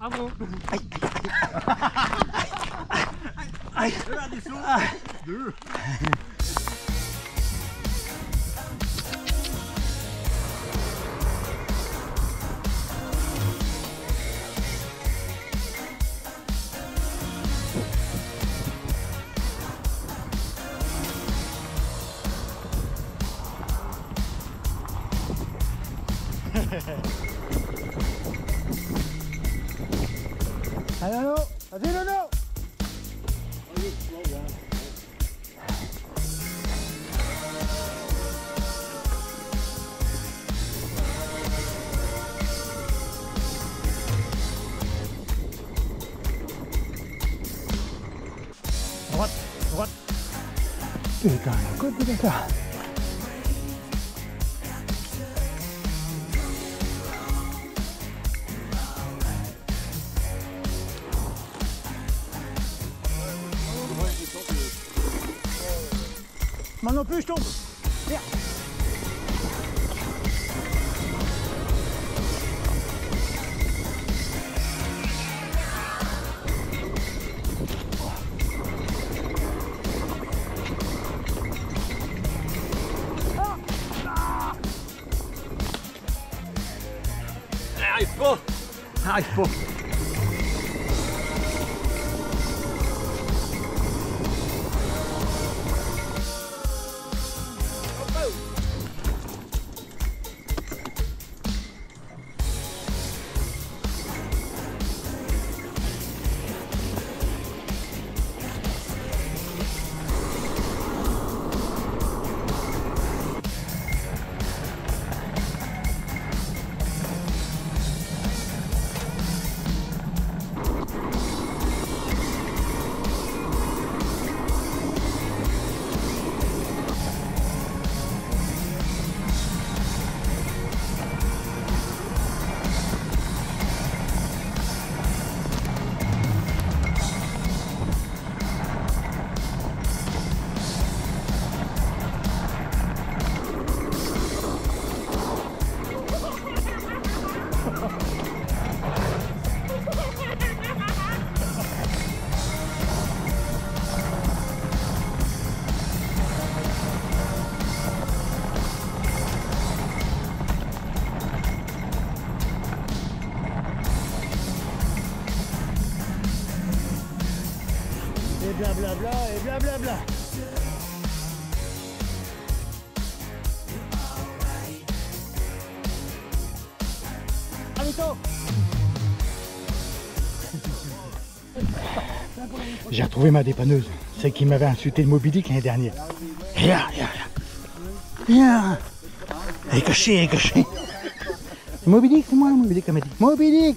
Hallo. Ai, ai, ai. I didn't know. What? What? Man må puste opp. Ja. Nei, på! Blablabla, et blablabla. Amito J'ai retrouvé ma dépanneuse, celle qui m'avait insulté le Moby l'année dernière. Là, et là. Elle est cachée, elle est cachée. Moby c'est moi, Moby Dick, elle m'a dit. Moby Dick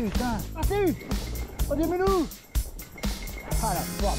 Putain. Ah si Oh dis-moi-nous Ah la forme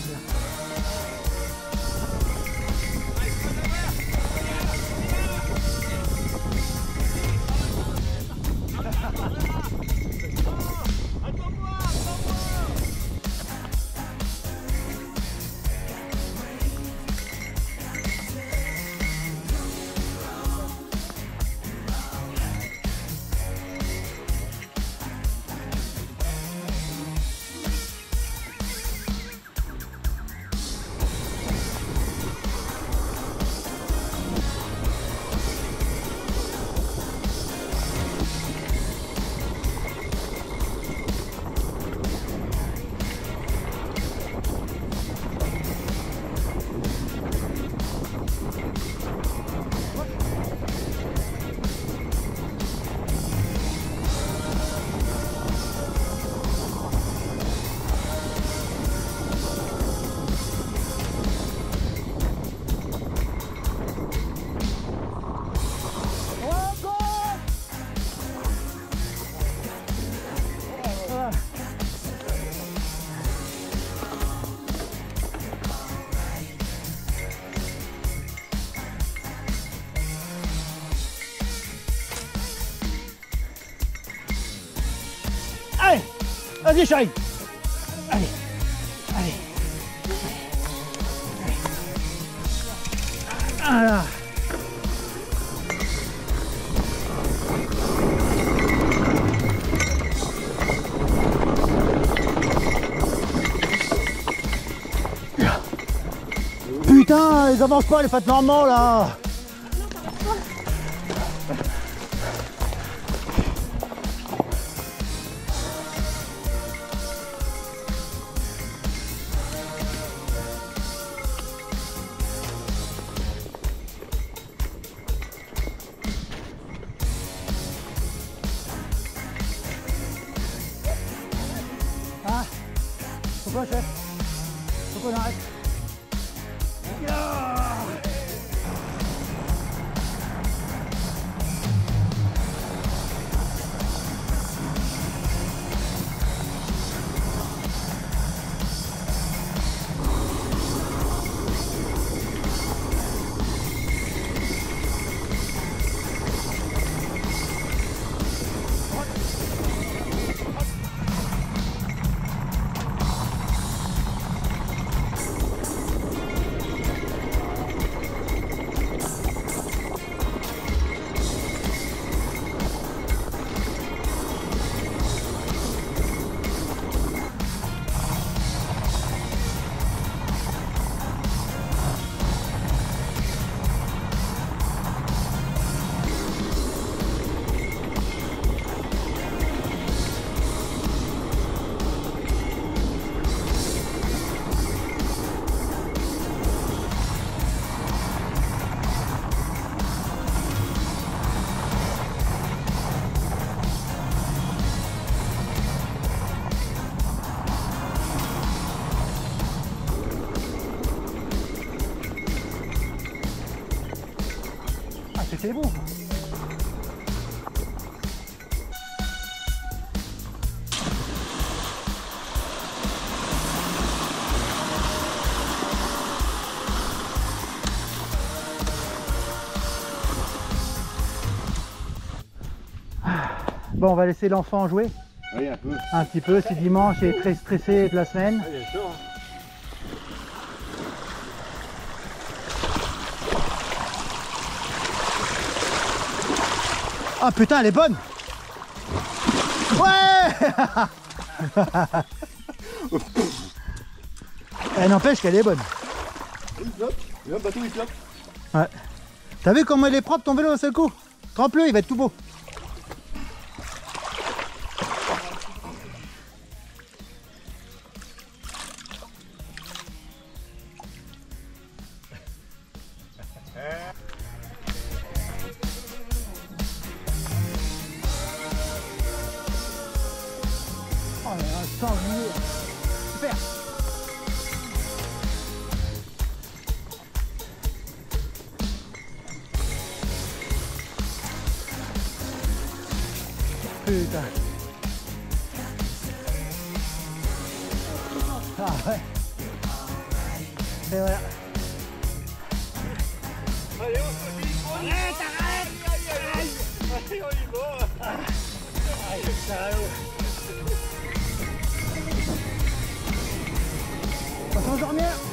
Vas-y, chérie. Allez. Allez. Putain, ils avancent pas les fêtes normands là 喝水 Bon, on va laisser l'enfant jouer Oui, un peu. un petit peu. Si dimanche est très stressé de la semaine. bien sûr. Ah putain, elle est bonne Ouais Elle n'empêche qu'elle est bonne. Il flotte. Bateau, il flotte. Ouais. T'as vu comment il est propre ton vélo d'un seul coup? Trempe-le, il va être tout beau. parler à janvier. Super. Putain. Ah ouais. C'est vrai. Allez, on se dit quoi Arrête, arrête Aïe, aïe, aïe Aïe, on y va Aïe, sérieux Bonne journée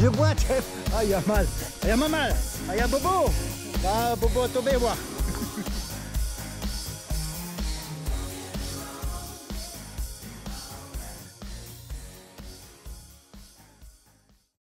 Je bois, chef. Ah, il y a mal. Il y a mal. Ah, il y a Bobo. Ah, Bobo, tombez, voir.